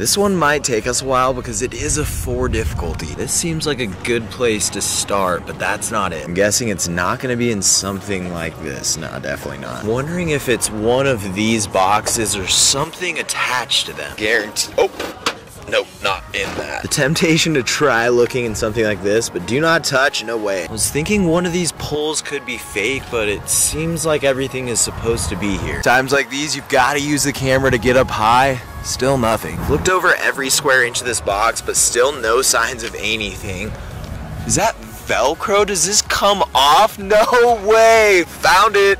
This one might take us a while because it is a four difficulty. This seems like a good place to start, but that's not it. I'm guessing it's not gonna be in something like this. No, definitely not. Wondering if it's one of these boxes or something attached to them. Guarantee. Oh. Nope, not in that. The temptation to try looking in something like this, but do not touch, no way. I was thinking one of these poles could be fake, but it seems like everything is supposed to be here. Times like these, you've got to use the camera to get up high. Still nothing. Looked over every square inch of this box, but still no signs of anything. Is that Velcro? Does this come off? No way! Found it!